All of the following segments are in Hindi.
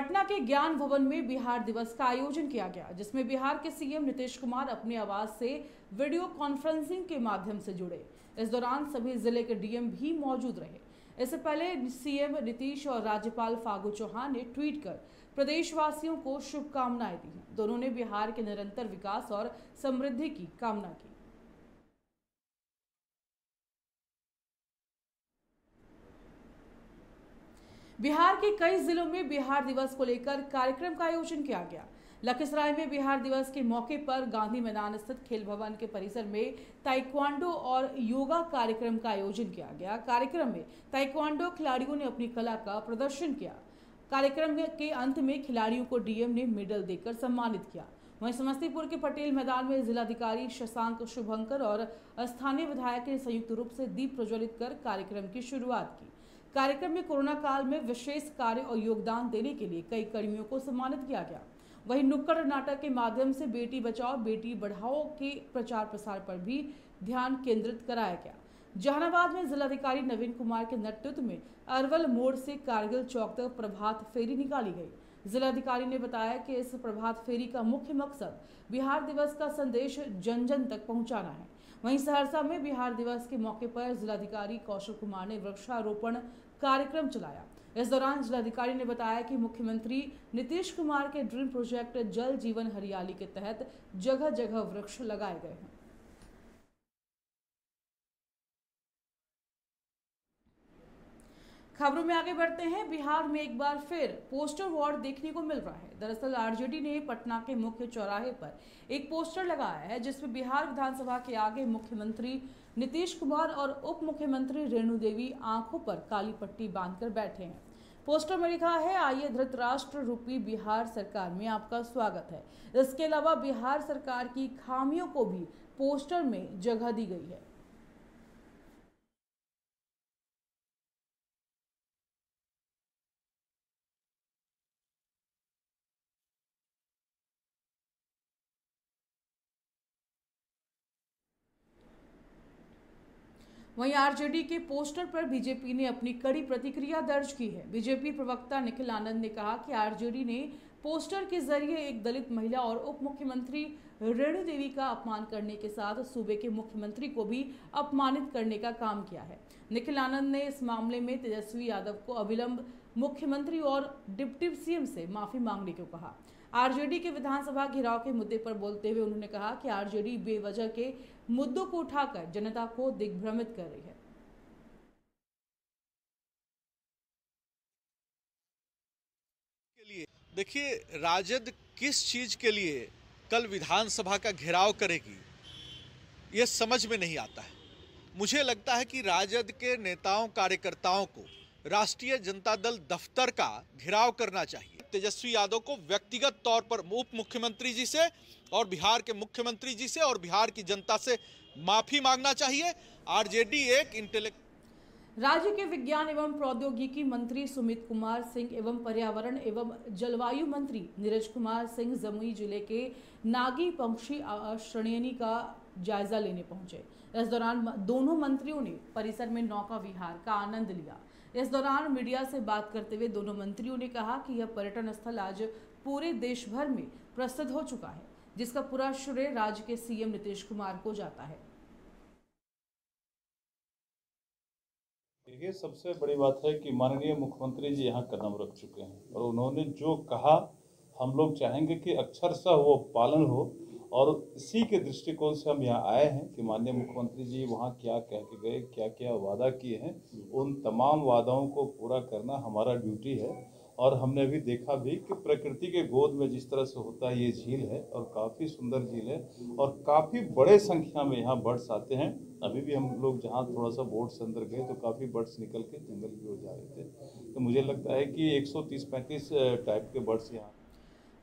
पटना के ज्ञान भवन में बिहार दिवस का आयोजन किया गया, जिसमें बिहार के सीएम नीतीश कुमार अपने आवास से वीडियो कॉन्फ्रेंसिंग के माध्यम से जुड़े। इस दौरान सभी ज़िले के डीएम भी मौजूद रहे। इससे पहले सीएम नीतीश और राज्यपाल फागू चौहान ने ट्वीट कर प्रदेशवासियों को शुभकामनाएँ दी दोनों ने बिहार के निरंतर विकास और समृद्धि की कामना की। बिहार के कई जिलों में बिहार दिवस को लेकर कार्यक्रम का आयोजन किया गया। लखीसराय में बिहार दिवस के मौके पर गांधी मैदान स्थित खेल भवन के परिसर में ताइक्वांडो और योगा कार्यक्रम का आयोजन किया गया। कार्यक्रम में ताइक्वांडो खिलाड़ियों ने अपनी कला का प्रदर्शन किया। कार्यक्रम के अंत में खिलाड़ियों को डीएम ने मेडल देकर सम्मानित किया। वहीं समस्तीपुर के पटेल मैदान में जिलाधिकारी शशांक शुभंकर और स्थानीय विधायक ने संयुक्त रूप से दीप प्रज्वलित कर कार्यक्रम की शुरुआत की। कार्यक्रम में कोरोना काल में विशेष कार्य और योगदान देने के लिए कई कर्मियों को सम्मानित किया गया। वहीं नुक्कड़ नाटक के माध्यम से बेटी बचाओ, बेटी बढ़ाओ के प्रचार प्रसार पर भी ध्यान केंद्रित कराया गया। जहानाबाद में जिलाधिकारी नवीन कुमार के नेतृत्व में अरवल मोड़ से कारगिल चौक तक प्रभात फेरी निकाली गई। जिलाधिकारी ने बताया कि इस प्रभात फेरी का मुख्य मकसद बिहार दिवस का संदेश जन जन तक पहुंचाना है। वहीं सहरसा में बिहार दिवस के मौके पर जिलाधिकारी कौशल कुमार ने वृक्षारोपण कार्यक्रम चलाया। इस दौरान जिलाधिकारी ने बताया कि मुख्यमंत्री नीतीश कुमार के ड्रीम प्रोजेक्ट जल जीवन हरियाली के तहत जगह जगह वृक्ष लगाए गए हैं। खबरों में आगे बढ़ते हैं। बिहार में एक बार फिर पोस्टर वॉर देखने को मिल रहा है। दरअसल आरजेडी ने पटना के मुख्य चौराहे पर एक पोस्टर लगाया है, जिसमें बिहार विधानसभा के आगे मुख्यमंत्री नीतीश कुमार और उप मुख्यमंत्री रेणु देवी आँखों पर काली पट्टी बांधकर बैठे हैं। पोस्टर में लिखा है, आइए धृतराष्ट्र रूपी बिहार सरकार में आपका स्वागत है। इसके अलावा बिहार सरकार की खामियों को भी पोस्टर में जगह दी गई है। वहीं आरजेडी के पोस्टर पर बीजेपी ने अपनी कड़ी प्रतिक्रिया दर्ज की है। बीजेपी प्रवक्ता निखिल आनंद ने कहा कि आरजेडी ने पोस्टर के ज़रिए एक दलित महिला और उप मुख्यमंत्री रेणु देवी का अपमान करने के साथ सूबे के मुख्यमंत्री को भी अपमानित करने का काम किया है। निखिल आनंद ने इस मामले में तेजस्वी यादव को अविलंब मुख्यमंत्री और डिप्टी सीएम से माफ़ी मांगने को कहा। आरजेडी के विधानसभा घेराव के मुद्दे पर बोलते हुए उन्होंने कहा कि आरजेडी बेवजह के मुद्दों को उठाकर जनता को दिग्भ्रमित कर रही है। देखिए, राजद किस चीज़ के लिए कल विधानसभा का घेराव करेगी, यह समझ में नहीं आता है। मुझे लगता है कि राजद के नेताओं, कार्यकर्ताओं को राष्ट्रीय जनता दल दफ्तर का घेराव करना चाहिए। तेजस्वी यादव को व्यक्तिगत तौर पर उप मुख्यमंत्री जी से और बिहार के मुख्यमंत्री जी से और बिहार की जनता से माफ़ी मांगना चाहिए। आरजेडी एक इंटेलेक्ट राज्य के विज्ञान एवं प्रौद्योगिकी मंत्री सुमित कुमार सिंह एवं पर्यावरण एवं जलवायु मंत्री नीरज कुमार सिंह जमुई ज़िले के नागी पंक्षी श्रेणी का जायजा लेने पहुँचे। इस दौरान दोनों मंत्रियों ने परिसर में नौका विहार का आनंद लिया। इस दौरान मीडिया से बात करते हुए दोनों मंत्रियों ने कहा कि यह पर्यटन स्थल आज पूरे देश भर में प्रसिद्ध हो चुका है, जिसका पूरा श्रेय राज्य के सीएम नीतीश कुमार को जाता है। देखिए, सबसे बड़ी बात है कि माननीय मुख्यमंत्री जी यहाँ कदम रख चुके हैं और उन्होंने जो कहा, हम लोग चाहेंगे कि अक्षरशः वो पालन हो। और इसी के दृष्टिकोण से हम यहाँ आए हैं कि माननीय मुख्यमंत्री जी वहाँ क्या कह के गए, क्या क्या वादा किए हैं, उन तमाम वादाओं को पूरा करना हमारा ड्यूटी है। और हमने अभी देखा भी कि प्रकृति के गोद में जिस तरह से होता है, ये झील है और काफ़ी सुंदर झील है और काफ़ी बड़े संख्या में यहाँ बर्ड्स आते हैं। अभी भी हम लोग जहाँ थोड़ा सा बोट से अंदर गए तो काफ़ी बर्ड्स निकल के जंगल की ओर जा रहे थे। तो मुझे लगता है कि 130-35 टाइप के बर्ड्स यहाँ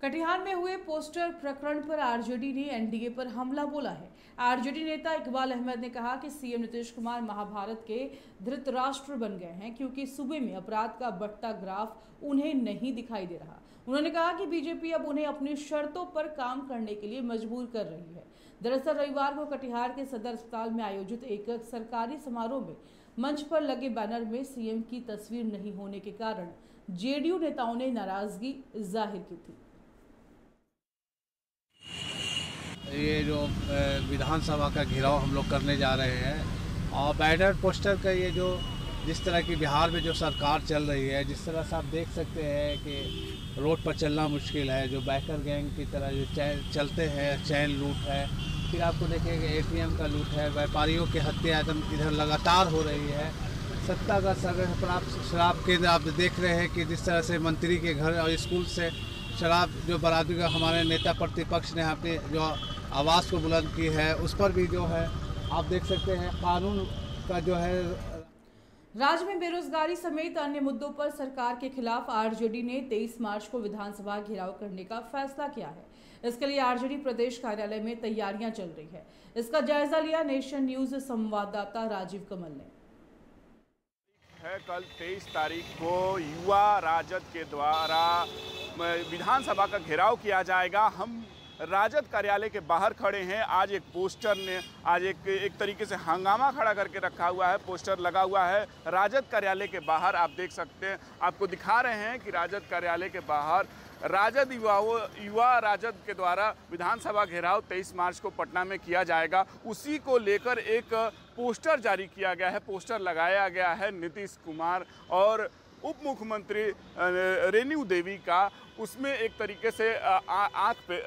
कटिहार में हुए पोस्टर प्रकरण पर आरजेडी ने एनडीए पर हमला बोला है। आरजेडी नेता इकबाल अहमद ने कहा कि सीएम नीतीश कुमार महाभारत के धृतराष्ट्र बन गए हैं क्योंकि सूबे में अपराध का बढ़ता ग्राफ उन्हें नहीं दिखाई दे रहा। उन्होंने कहा कि बीजेपी अब उन्हें अपनी शर्तों पर काम करने के लिए मजबूर कर रही है। दरअसल रविवार को कटिहार के सदर अस्पताल में आयोजित एक सरकारी समारोह में मंच पर लगे बैनर में सीएम की तस्वीर नहीं होने के कारण जेडीयू नेताओं ने नाराज़गी ज़ाहिर की थी। ये जो विधानसभा का घेराव हम लोग करने जा रहे हैं। और बैनर पोस्टर का ये जो, जिस तरह की बिहार में जो सरकार चल रही है, जिस तरह से आप देख सकते हैं कि रोड पर चलना मुश्किल है, जो बैकर गैंग की तरह जो चैन चलते हैं, चैन लूट है। फिर आपको देखेंगे एटीएम का लूट है, व्यापारियों की हत्या एकदम इधर लगातार हो रही है। सत्ता का प्राप्त शराब केंद्र आप देख रहे हैं कि जिस तरह से मंत्री के घर और स्कूल से शराब जो बरादरी का हमारे नेता प्रतिपक्ष ने अपनी जो आवाज़ को बुलंद की है उस पर भी जो है आप देख सकते हैं कानून का जो है राज्य में बेरोजगारी समेत अन्य मुद्दों पर सरकार के खिलाफ आरजेडी ने 23 मार्च को विधानसभा घेराव करने का फैसला किया है। इसके लिए आरजेडी प्रदेश कार्यालय में तैयारियाँ चल रही है। इसका जायजा लिया नेशन न्यूज़ संवाददाता राजीव कमल ने। है कल 23 तारीख को युवा राजद के द्वारा विधानसभा का घेराव किया जाएगा। हम राजद कार्यालय के बाहर खड़े हैं। आज एक पोस्टर ने, आज एक एक तरीके से हंगामा खड़ा करके रखा हुआ है, पोस्टर लगा हुआ है। राजद कार्यालय के बाहर आप देख सकते हैं, आपको दिखा रहे हैं कि राजद कार्यालय के बाहर राजद युवाओं, युवा राजद के द्वारा विधानसभा घेराव 23 मार्च को पटना में किया जाएगा। उसी को लेकर एक पोस्टर जारी किया गया है, पोस्टर लगाया गया है नीतीश कुमार और उप मुख्यमंत्री रेणु देवी का उसमें एक तरीके से आँख पे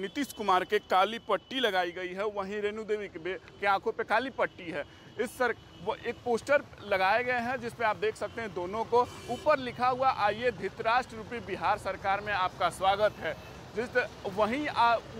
नीतीश कुमार के काली पट्टी लगाई गई है। वहीं रेणु देवी के, आँखों पे काली पट्टी है। इस सर वो एक पोस्टर लगाए गए हैं जिसपे आप देख सकते हैं दोनों को ऊपर लिखा हुआ आइए धृतराष्ट्र रूपी बिहार सरकार में आपका स्वागत है। जिस वहीं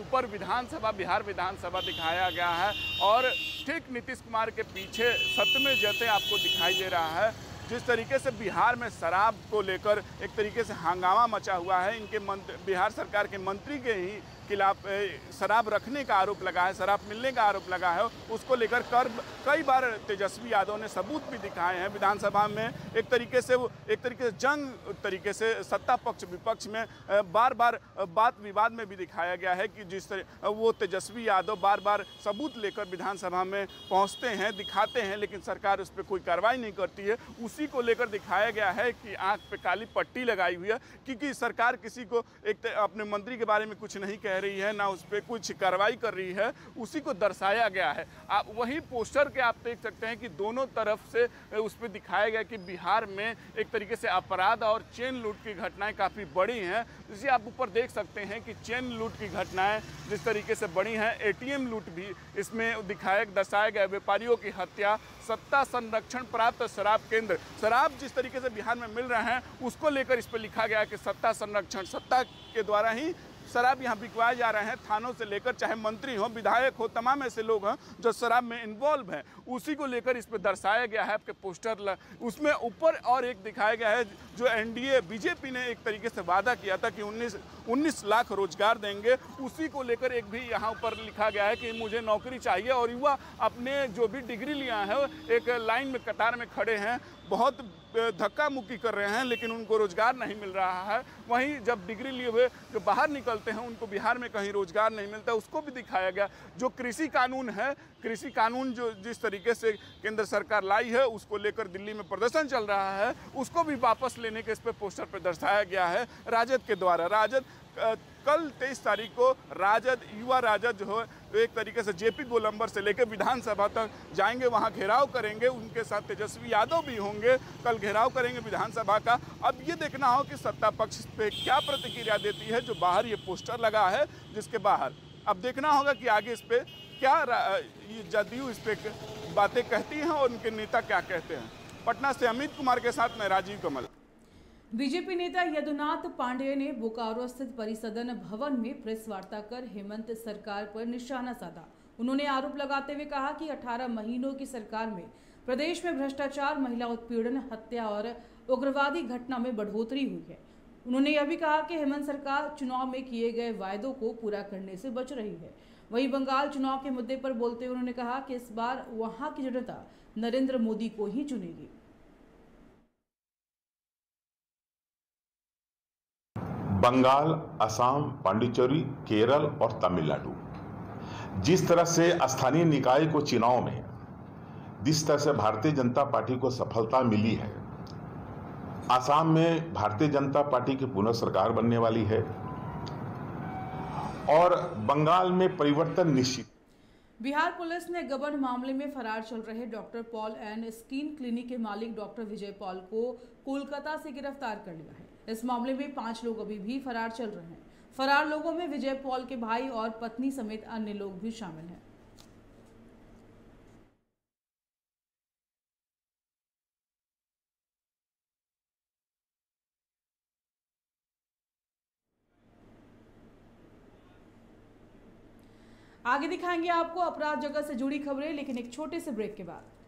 ऊपर विधानसभा बिहार विधानसभा दिखाया गया है और ठीक नीतीश कुमार के पीछे सत्यमेव जैसे आपको दिखाई दे रहा है। जिस तरीके से बिहार में शराब को लेकर एक तरीके से हंगामा मचा हुआ है, इनके मंत्र बिहार सरकार के मंत्री के ही खिलाफ शराब रखने का आरोप लगा है, शराब मिलने का आरोप लगा है, उसको लेकर कर, कई बार तेजस्वी यादव ने सबूत भी दिखाए हैं। विधानसभा में एक तरीके से एक तरीके से जंग, तरीके से सत्ता पक्ष विपक्ष में बार बार बात विवाद में भी दिखाया गया है कि जिस तरह वो तेजस्वी यादव बार बार सबूत लेकर विधानसभा में पहुँचते हैं, दिखाते हैं, लेकिन सरकार उस पर कोई कार्रवाई नहीं करती है। उसी को लेकर दिखाया गया है कि आँख पे काली पट्टी लगाई हुई है, क्योंकि सरकार किसी को एक अपने मंत्री के बारे में कुछ नहीं कह रही है, ना उस पर कुछ कार्रवाई कर रही है, उसी को दर्शाया गया है। आप वही पोस्टर के आप देख सकते हैं कि दोनों तरफ़ से उस पर दिखाया गया कि बिहार में एक तरीके से अपराध और चेन लूट की घटनाएँ काफ़ी बड़ी हैं। जिसे आप ऊपर देख सकते हैं कि चेन लूट की घटनाएँ जिस तरीके से बड़ी हैं, एटीएम लूट भी इसमें दिखाया दर्शाया गया व्यापारियों की हत्या, सत्ता संरक्षण प्राप्त शराब केंद्र, शराब जिस तरीके से बिहार में मिल रहे हैं, उसको लेकर इस पर लिखा गया कि सत्ता संरक्षण, सत्ता के द्वारा ही शराब यहाँ बिकवाए जा रहे हैं, थानों से लेकर चाहे मंत्री हो, विधायक हो, तमाम ऐसे लोग हैं जो शराब में इन्वॉल्व हैं। उसी को लेकर इस पर दर्शाया गया है आपके पोस्टर उसमें ऊपर और एक दिखाया गया है जो एनडीए, बीजेपी ने एक तरीके से वादा किया था कि 19 19 लाख रोज़गार देंगे। उसी को लेकर एक भी यहाँ ऊपर लिखा गया है कि मुझे नौकरी चाहिए और युवा अपने जो भी डिग्री लिया है, एक लाइन में कतार में खड़े हैं। बहुत धक्का मुक्की कर रहे हैं, लेकिन उनको रोज़गार नहीं मिल रहा है। वहीं जब डिग्री लिए हुए जो बाहर निकलते हैं, उनको बिहार में कहीं रोज़गार नहीं मिलता, उसको भी दिखाया गया। जो कृषि कानून है, कृषि कानून जो जिस तरीके से केंद्र सरकार लाई है, उसको लेकर दिल्ली में प्रदर्शन चल रहा है, उसको भी वापस लेने के इस पर पोस्टर पर दर्शाया गया है। राजद के द्वारा। राजद कल तेईस तारीख को राजद, युवा राजद जो है एक तरीके से जेपी गोलंबर से लेकर विधानसभा तक जाएँगे, वहाँ घेराव करेंगे, उनके साथ तेजस्वी यादव भी होंगे, कल घेराव करेंगे विधानसभा का। अब ये देखना हो कि सत्ता पक्ष पे क्या प्रतिक्रिया देती है, जो बाहर ये पोस्टर लगा है, जिसके बाहर। अब देखना होगा कि आगे इस पर क्या ये जदयू इस पर बातें कहती हैं और उनके नेता क्या कहते हैं। पटना से अमित कुमार के साथ मैं राजीव कमल। बीजेपी नेता यदुनाथ पांडेय ने बोकारो स्थित परिसदन भवन में प्रेस वार्ता कर हेमंत सरकार पर निशाना साधा। उन्होंने आरोप लगाते हुए कहा कि 18 महीनों की सरकार में प्रदेश में भ्रष्टाचार, महिला उत्पीड़न, हत्या और उग्रवादी घटना में बढ़ोतरी हुई है। उन्होंने यह भी कहा कि हेमंत सरकार चुनाव में किए गए वायदों को पूरा करने से बच रही है। वहीं बंगाल चुनाव के मुद्दे पर बोलते हुए उन्होंने कहा कि इस बार वहाँ की जनता नरेंद्र मोदी को ही चुनेगी। बंगाल, असम, पांडिचेरी, केरल और तमिलनाडु। जिस तरह से स्थानीय निकाय को चुनाव में, जिस तरह से भारतीय जनता पार्टी को सफलता मिली है आसाम में भारतीय जनता पार्टी की पुनः सरकार बनने वाली है और बंगाल में परिवर्तन निश्चित बिहार पुलिस ने गबन मामले में फरार चल रहे doctor Paul and skin clinic के मालिक डॉक्टर विजय पॉल को कोलकाता से गिरफ़्तार कर लिया है। इस मामले में पाँच लोग अभी भी फरार चल रहे हैं। फरार लोगों में विजय पॉल के भाई और पत्नी समेत अन्य लोग भी शामिल हैं। आगे दिखाएँगे आपको अपराध जगत से जुड़ी खबरें, लेकिन एक छोटे से ब्रेक के बाद।